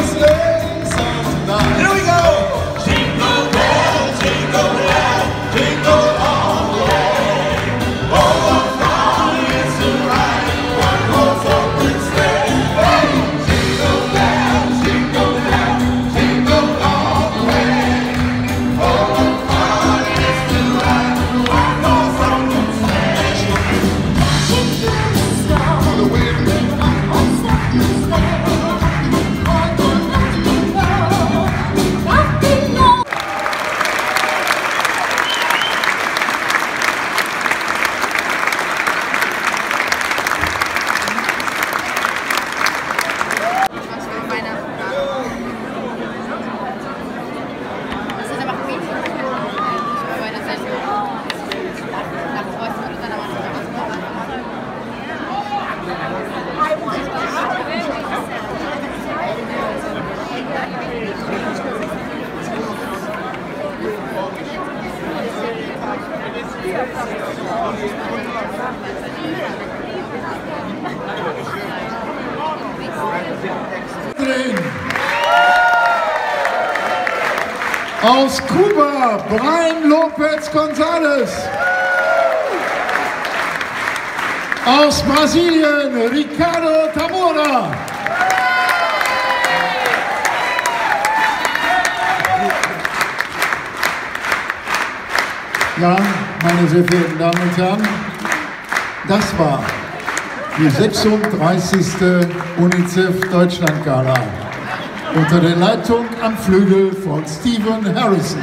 Christmas. Aus Kuba, Brian Lopez González. Aus Brasilien, Ricardo Tamura. Ja, meine sehr verehrten Damen und Herren, das war die 36. UNICEF Deutschland Gala unter der Leitung am Flügel von Stephen Harrison.